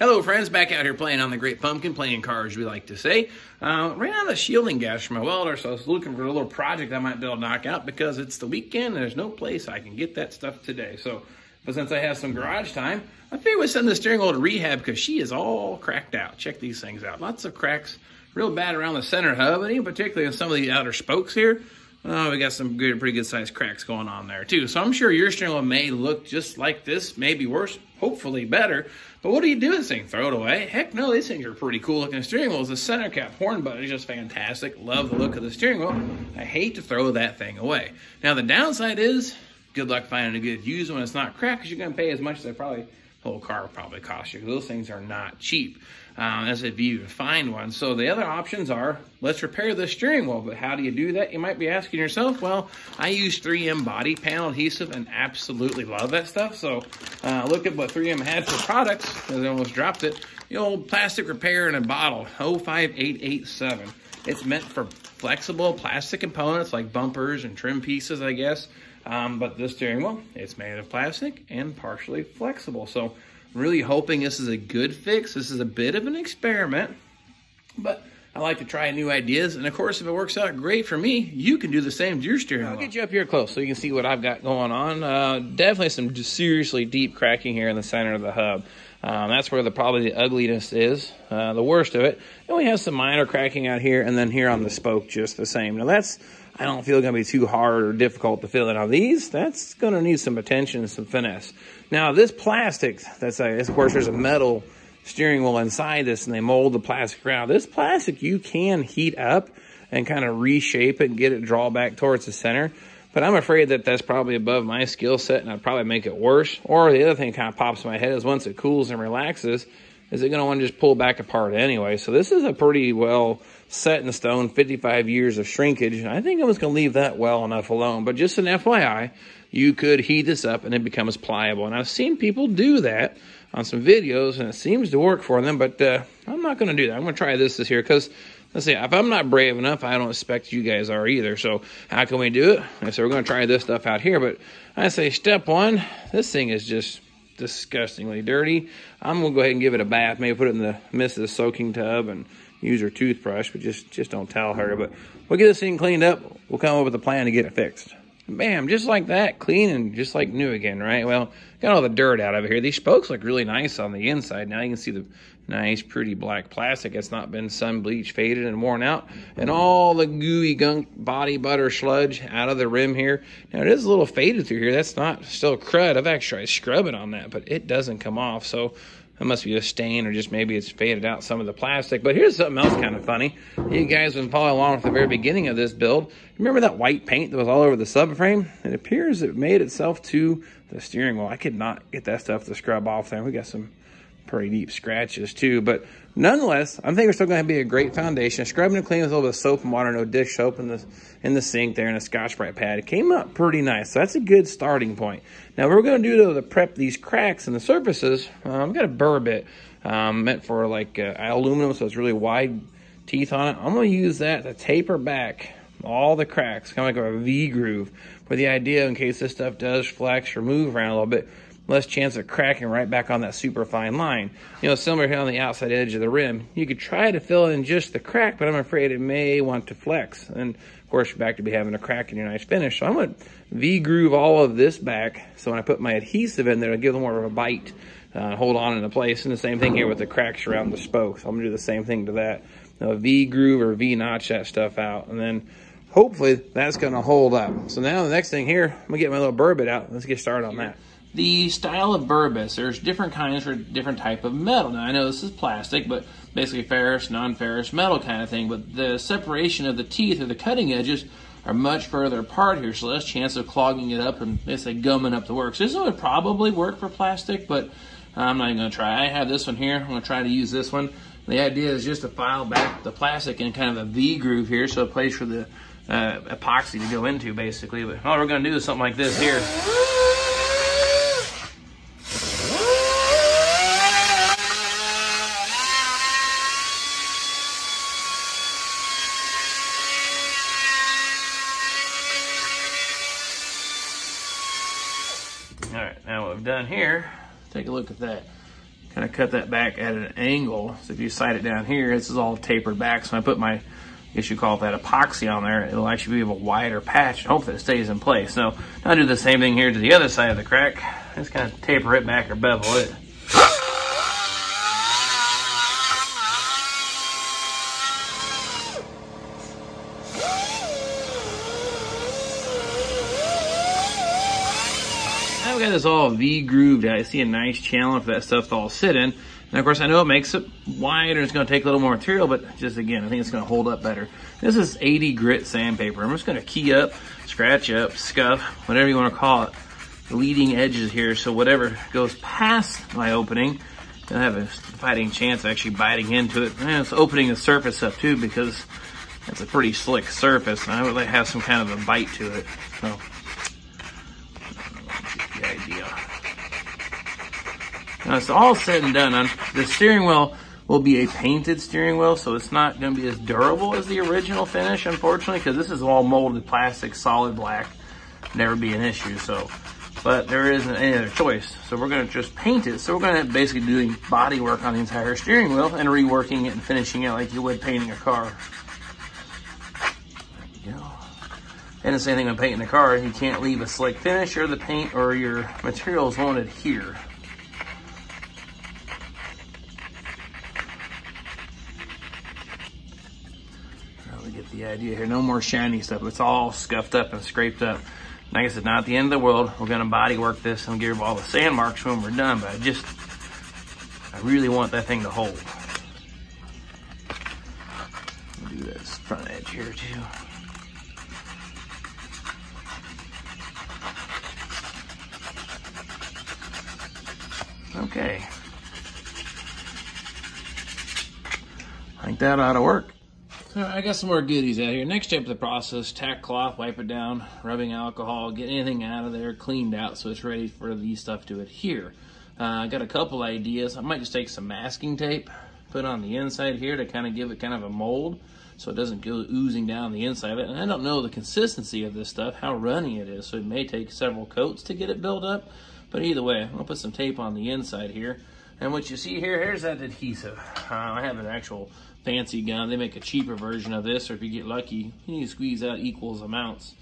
Hello, friends. Back out here playing on the Great Pumpkin, playing cars, we like to say. Uh, ran out of shielding gas for my welder, so I was looking for a little project I might be able to knock out because it's the weekend there's no place I can get that stuff today. So, but since I have some garage time, I figured we'd send the steering wheel to rehab because she is all cracked out. Check these things out. Lots of cracks, real bad around the center hub, and even particularly in some of the outer spokes here. Oh, we got some good, pretty good sized cracks going on there too. So I'm sure your steering wheel may look just like this, maybe worse, hopefully better. But what do you do with this thing? Throw it away? Heck no, these things are pretty cool looking steering wheels. The center cap horn button is just fantastic. Love the look of the steering wheel. I hate to throw that thing away. Now the downside is, good luck finding a good used one. It's not cracked because you're going to pay as much as I probably whole car probably cost you. Those things are not cheap um, as if you find one. So the other options are, let's repair the steering wheel. But how do you do that? You might be asking yourself, well, I use 3M body panel adhesive and absolutely love that stuff. So uh, look at what 3M had for products. I almost dropped it. The old plastic repair in a bottle, 05887. It's meant for flexible plastic components like bumpers and trim pieces, I guess. Um, but this steering wheel, it's made of plastic and partially flexible. So really hoping this is a good fix. This is a bit of an experiment, but I like to try new ideas. And of course, if it works out great for me, you can do the same to your steering wheel. I'll get you up here close so you can see what I've got going on. Uh, definitely some seriously deep cracking here in the center of the hub. Um, that's where the probably the ugliness is, uh, the worst of it. And we have some minor cracking out here, and then here on the spoke, just the same. Now that's I don't feel going to be too hard or difficult to fill in. Now these, that's going to need some attention and some finesse. Now this plastic, that's a, of course there's a metal steering wheel inside this and they mold the plastic around. This plastic you can heat up and kind of reshape it and get it draw back towards the center. But I'm afraid that that's probably above my skill set and I'd probably make it worse. Or the other thing kind of pops in my head is once it cools and relaxes, is it going to want to just pull back apart anyway? So this is a pretty well set in stone, 55 years of shrinkage. I think I was going to leave that well enough alone. But just an FYI, you could heat this up and it becomes pliable. And I've seen people do that on some videos and it seems to work for them. But uh, I'm not going to do that. I'm going to try this this year because let's see, if I'm not brave enough, I don't expect you guys are either. So how can we do it? I said we're going to try this stuff out here. But I say step one, this thing is just disgustingly dirty. I'm gonna go ahead and give it a bath. Maybe put it in the Mrs. soaking tub and use her toothbrush, but just just don't tell her. But we'll get this thing cleaned up. We'll come up with a plan to get it fixed. Bam, just like that, clean and just like new again, right? Well, got all the dirt out of here. These spokes look really nice on the inside. Now you can see the nice, pretty black plastic. It's not been sun bleached, faded, and worn out. And all the gooey gunk body butter sludge out of the rim here. Now it is a little faded through here. That's not still crud. I've actually scrubbed it on that, but it doesn't come off. So that must be a stain or just maybe it's faded out some of the plastic. But here's something else kind of funny. You guys have been following along with the very beginning of this build. Remember that white paint that was all over the subframe? It appears it made itself to the steering wheel. I could not get that stuff to scrub off there. We got some pretty deep scratches too. But nonetheless, I think we're still going to be a great foundation. Scrubbing and cleaning with a little bit of soap and water, no dish soap in the in the sink there, and a Scotch-Brite pad. It came up pretty nice, so that's a good starting point. Now what we're going to do though to prep these cracks in the surfaces. Um, I've got a burr bit um, meant for like uh, aluminum, so it's really wide teeth on it. I'm going to use that to taper back all the cracks, kind of like a V groove, for the idea in case this stuff does flex or move around a little bit less chance of cracking right back on that super fine line. You know, similar here on the outside edge of the rim. You could try to fill in just the crack, but I'm afraid it may want to flex. And of course, you're back to be having a crack in your nice finish. So I'm going to V-groove all of this back. So when I put my adhesive in there, it'll give them more of a bite, uh, hold on into place. And the same thing here with the cracks around the spokes. I'm going to do the same thing to that. V-groove or V-notch that stuff out. And then hopefully that's going to hold up. So now the next thing here, I'm to get my little burr bit out. Let's get started on that the style of burr bits. There's different kinds for different type of metal. Now I know this is plastic, but basically ferrous, non-ferrous metal kind of thing. But the separation of the teeth or the cutting edges are much further apart here, so less chance of clogging it up and basically gumming up the works. This would probably work for plastic, but I'm not even going to try. I have this one here. I'm going to try to use this one. The idea is just to file back the plastic in kind of a V groove here, so a place for the uh, epoxy to go into, basically. But all we're going to do is something like this here. Here, take a look at that. kind of cut that back at an angle. So if you sight it down here, this is all tapered back. So I put my, I guess you call it that epoxy on there, it'll actually be a wider patch and hope that it stays in place. So I'll do the same thing here to the other side of the crack. Just kind of taper it back or bevel it. Got this all V-grooved. I see a nice channel for that stuff to all sit in. And of course, I know it makes it wider. It's going to take a little more material, but just again, I think it's going to hold up better. This is 80 grit sandpaper. I'm just going to key up, scratch up, scuff, whatever you want to call it, the leading edges here. So whatever goes past my opening, I have a fighting chance of actually biting into it. And it's opening the surface up too because it's a pretty slick surface. And I would like to have some kind of a bite to it. So the idea. Now it's all said and done. The steering wheel will be a painted steering wheel, so it's not going to be as durable as the original finish, unfortunately, because this is all molded plastic, solid black. Never be an issue. So, but there isn't any other choice. So we're going to just paint it. So we're going to basically doing body work on the entire steering wheel and reworking it and finishing it like you would painting a car. There you go. And the same thing when painting a car, you can't leave a slick finish or the paint or your materials won't adhere. Really get the idea here. No more shiny stuff. It's all scuffed up and scraped up. Like I said, not the end of the world. We're gonna body work this and give all the sand marks when we're done, but I just, I really want that thing to hold. Do this front edge here too. Okay. I think that ought to work. I got some more goodies out here. Next step of the process, tack cloth, wipe it down, rubbing alcohol, get anything out of there, cleaned out so it's ready for the stuff to adhere. Uh, I got a couple ideas. I might just take some masking tape, put on the inside here to kind of give it kind of a mold so it doesn't go oozing down the inside of it. And I don't know the consistency of this stuff, how runny it is, so it may take several coats to get it built up. But either way, I'll put some tape on the inside here. And what you see here, here's that adhesive. Uh, I have an actual fancy gun. They make a cheaper version of this, or if you get lucky, you need to squeeze out equals amounts.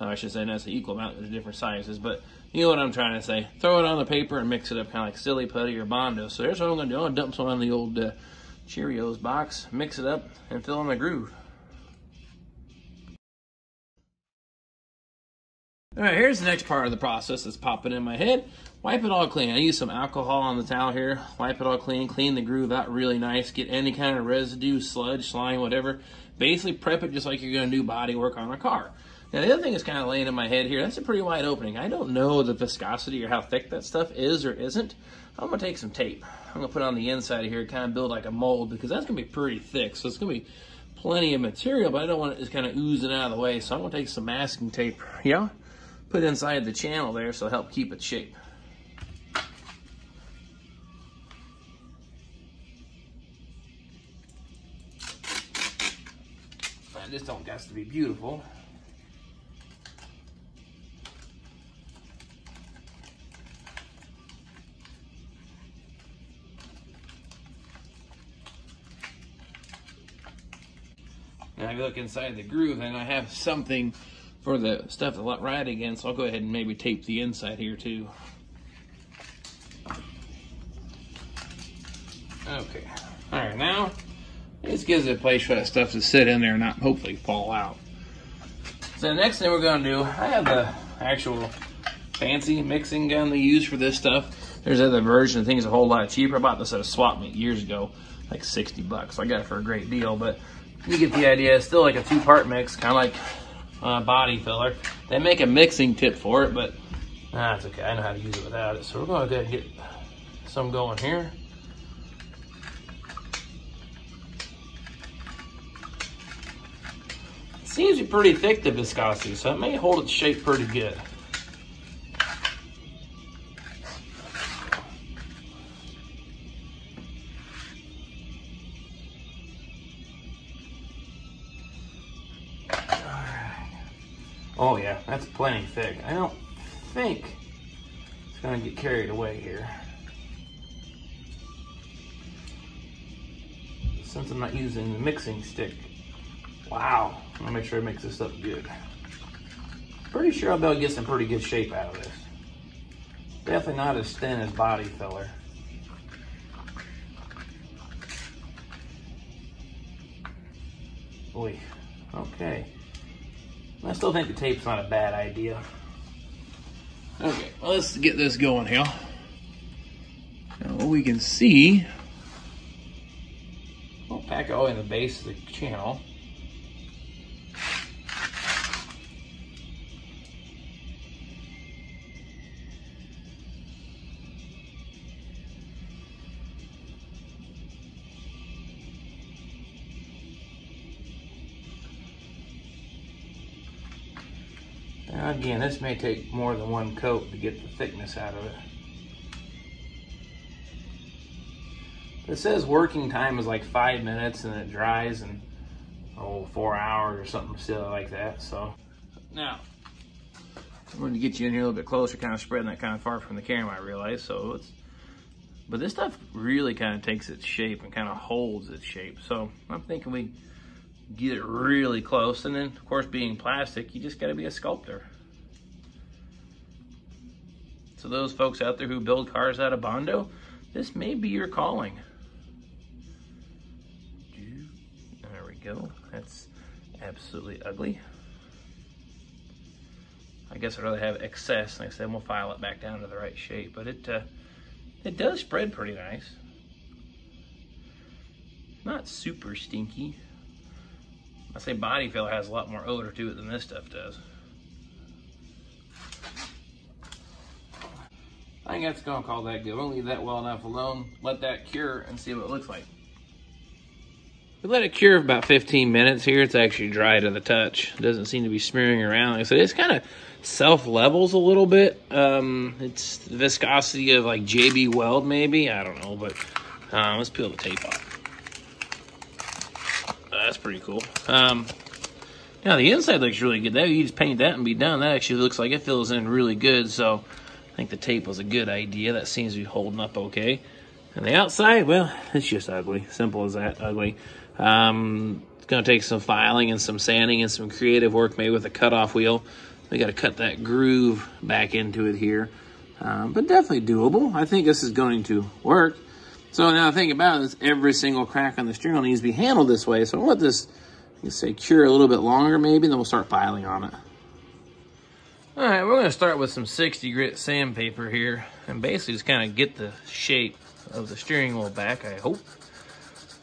Uh, I should say not an equal amount, there's different sizes, but you know what I'm trying to say. Throw it on the paper and mix it up kind of like silly putty or Bondo. So there's what I'm gonna do. I'm gonna dump some on the old uh, Cheerios box, mix it up, and fill in the groove. All right, here's the next part of the process that's popping in my head. Wipe it all clean. I use some alcohol on the towel here. Wipe it all clean, clean the groove out really nice. Get any kind of residue, sludge, slime, whatever. Basically prep it just like you're gonna do body work on a car. Now the other thing is kind of laying in my head here, that's a pretty wide opening. I don't know the viscosity or how thick that stuff is or isn't. I'm gonna take some tape. I'm gonna put on the inside of here, kind of build like a mold because that's gonna be pretty thick. So it's gonna be plenty of material, but I don't want it just kind of oozing out of the way. So I'm gonna take some masking tape. Yeah put inside the channel there so help keep its shape. And this don't got to be beautiful. If you look inside the groove and I have something for the stuff to ride against, I'll go ahead and maybe tape the inside here too. Okay. All right, now this gives it a place for that stuff to sit in there and not hopefully fall out. So the next thing we're gonna do, I have the actual fancy mixing gun they use for this stuff. There's other version, I think it's a whole lot cheaper. I bought this at a swap meet years ago, like 60 bucks. I got it for a great deal, but you get the idea. It's still like a two part mix, kind of like uh, body filler. They make a mixing tip for it, but that's okay. I know how to use it without it. So we're going to go ahead and get some going here. Seems to be pretty thick, the viscosity, so it may hold its shape pretty good. Oh yeah, that's plenty thick. I don't think it's gonna get carried away here. since I'm not using the mixing stick. Wow, I'm gonna make sure I mix this up good. Pretty sure I'll be able to get some pretty good shape out of this. Definitely not as thin as body filler. Boy, okay. I still think the tape's not a bad idea. Okay, well, let's get this going here. Now, what we can see, I'll pack it all in the base of the channel. Now again, this may take more than one coat to get the thickness out of it. It says working time is like five minutes and it dries in oh four hours or something silly like that. So now I'm going to get you in here a little bit closer, kind of spreading that kind of far from the camera. I realize so it's. But this stuff really kind of takes its shape and kind of holds its shape. So I'm thinking we get it really close. And then, of course, being plastic, you just got to be a sculptor. So those folks out there who build cars out of Bondo, this may be your calling. There we go. That's absolutely ugly. I guess I'd rather have excess. Like I said, we'll file it back down to the right shape. But it uh, it does spread pretty nice. Not super stinky. I say body filler has a lot more odor to it than this stuff does. I think that's gonna call that good. We'll leave that well enough alone, let that cure and see what it looks like. We let it cure for about 15 minutes here. It's actually dry to the touch. It doesn't seem to be smearing around. Like I said, it's kind of self-levels a little bit. Um, it's the viscosity of like JB Weld maybe. I don't know, but uh, let's peel the tape off. That's pretty cool. Um, now the inside looks really good. That you just paint that and be done. That actually looks like it fills in really good. So I think the tape was a good idea. That seems to be holding up okay. And the outside, well, it's just ugly. Simple as that, ugly. Um, it's to take some filing and some sanding and some creative work maybe with a cutoff wheel. We got to cut that groove back into it here. Um, but definitely doable. I think this is going to work. So now think about this, every single crack on the steering wheel needs to be handled this way. So I'll let this, you say, cure a little bit longer maybe, and then we'll start filing on it. All right, we're gonna start with some 60 grit sandpaper here and basically just kind of get the shape of the steering wheel back, I hope.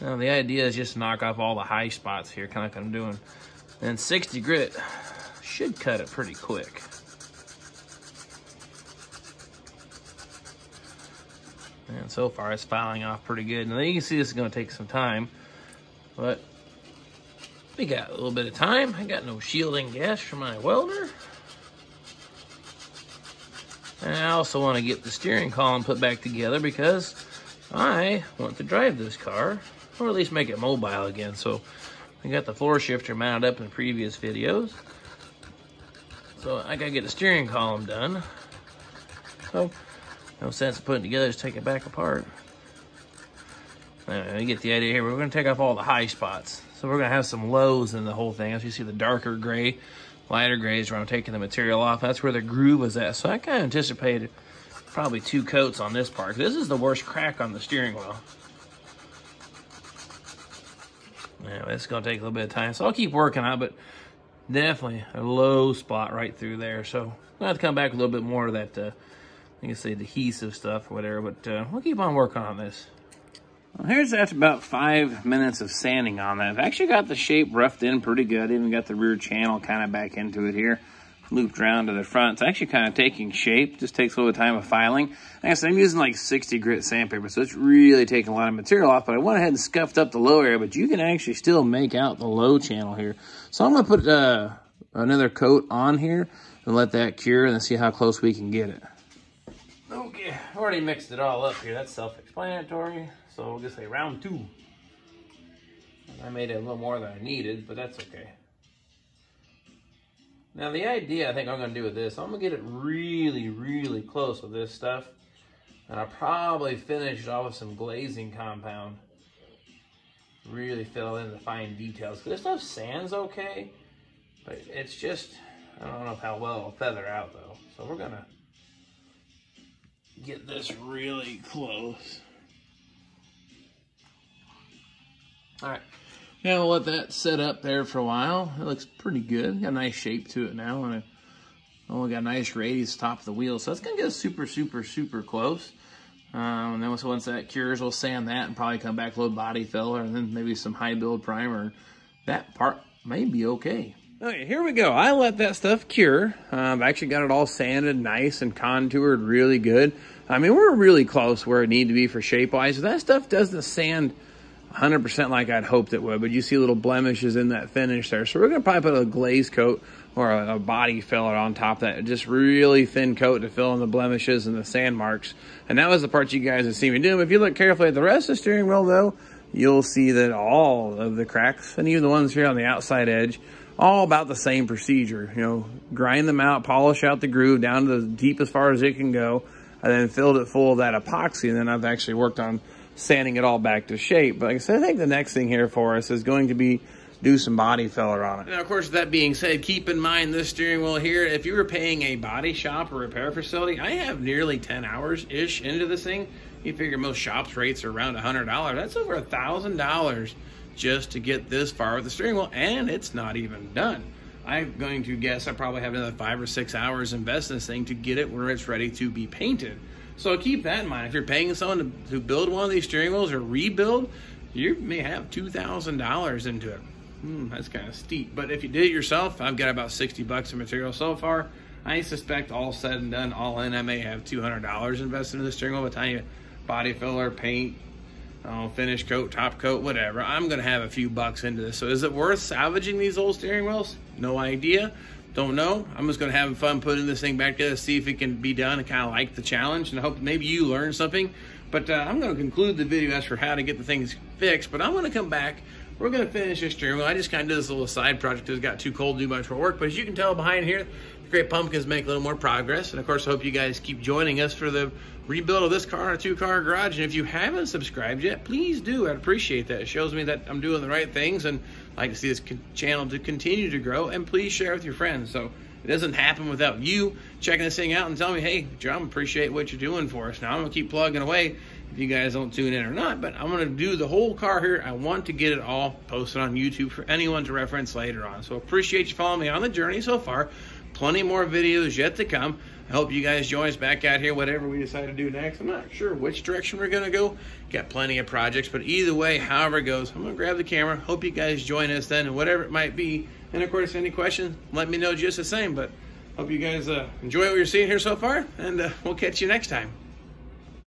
Now the idea is just to knock off all the high spots here, kind of like I'm doing. And 60 grit should cut it pretty quick. So far it's filing off pretty good. Now you can see this is gonna take some time, but we got a little bit of time. I got no shielding gas for my welder. And I also want to get the steering column put back together because I want to drive this car, or at least make it mobile again. So we got the floor shifter mounted up in previous videos. So I gotta get the steering column done. So no sense putting together, just take it back apart. Anyway, you get the idea here. We're gonna take off all the high spots. So we're gonna have some lows in the whole thing. As you see the darker gray, lighter grays where I'm taking the material off. That's where the groove is at. So I kind of anticipated probably two coats on this part. This is the worst crack on the steering wheel. Yeah, it's going to take a little bit of time. So I'll keep working on it, but definitely a low spot right through there. So I'll have to come back with a little bit more of that, uh, I can say adhesive stuff or whatever, but uh, we'll keep on working on this. Well, here's after about five minutes of sanding on that. I've actually got the shape roughed in pretty good. Even got the rear channel kind of back into it here. Looped around to the front. It's actually kind of taking shape. Just takes a little time of filing. Like I said, I'm using like 60 grit sandpaper, so it's really taking a lot of material off. But I went ahead and scuffed up the low area, but you can actually still make out the low channel here. So I'm going to put uh, another coat on here and let that cure and see how close we can get it. I've already mixed it all up here. That's self-explanatory. So we'll just say round two. I made it a little more than I needed, but that's okay. Now the idea I think I'm to do with this, I'm to get it really, really close with this stuff. And I'll probably finish it off with some glazing compound. really fill in the fine details. This stuff sands okay, but it's just, I don't know how well it'll feather out though. So we're gonna get this really close. All right, now we'll let that set up there for a while. It looks pretty good. Got a nice shape to it now, and oh, got a nice radius top of the wheel. So it's gonna get super, super, super close. Um, and then once, once that cures, we'll sand that and probably come back load body filler and then maybe some high build primer. That part may be okay. Okay, here we go. I let that stuff cure. Um, I actually got it all sanded nice and contoured really good. I mean, we're really close where it need to be for shape-wise. That stuff doesn't sand 100% like I'd hoped it would, but you see little blemishes in that finish there. So we're going to probably put a glaze coat or a, a, body filler on top of that. Just really thin coat to fill in the blemishes and the sand marks. And that was the part you guys have seen me do. If you look carefully at the rest of the steering wheel though, you'll see that all of the cracks, and even the ones here on the outside edge, all about the same procedure. You know, grind them out, polish out the groove down to the deep as far as it can go, and then filled it full of that epoxy. And then I've actually worked on sanding it all back to shape. But like I said, I think the next thing here for us is going to be do some body filler on it. Now, of course, that being said, keep in mind this steering wheel here, if you were paying a body shop or repair facility, I have nearly 10 hours-ish into this thing. You figure most shops rates are around $100. That's over a $1,000 just to get this far with the steering wheel, and it's not even done. I'm going to guess I probably have another five or six hours invest in this thing to get it where it's ready to be painted. So keep that in mind. If you're paying someone to, to build one of these steering wheels or rebuild, you may have $2,000 into it. Hmm, that's kind of steep. But if you did it yourself, I've got about 60 bucks of material so far. I suspect all said and done, all in, I may have $200 invested in the steering wheel by the time you body filler, paint, uh, finish coat, top coat, whatever. I'm going to have a few bucks into this. So is it worth salvaging these old steering wheels? No idea. Don't know. I'm just going to have fun putting this thing back together, see if it can be done. I kind of like the challenge, and I hope maybe you learn something. But uh, I'm going to conclude the video as for how to get the things fixed. But I'm going to come back. We're going to finish this steering wheel. I just kind of did this little side project because it got too cold to do much more work. But as you can tell behind here, Great Pumpkins make a little more progress. And of course, I hope you guys keep joining us for the rebuild of this car a two-car garage. And if you haven't subscribed yet, please do. I'd appreciate that. It shows me that I'm doing the right things and I like to see this channel to continue to grow. And please share with your friends. So it doesn't happen without you checking this thing out and telling me, hey, Jon, appreciate what you're doing for us. Now, I'm going to keep plugging away if you guys don't tune in or not, but I'm going to do the whole car here. I want to get it all posted on YouTube for anyone to reference later on. So appreciate you following me on the journey so far. Plenty more videos yet to come. I hope you guys join us back out here, whatever we decide to do next. I'm not sure which direction we're going to go. Got plenty of projects, but either way, however it goes, I'm going to grab the camera. Hope you guys join us then, and whatever it might be. And of course, any questions, let me know just the same. But hope you guys uh, enjoy what you're seeing here so far, and uh, we'll catch you next time.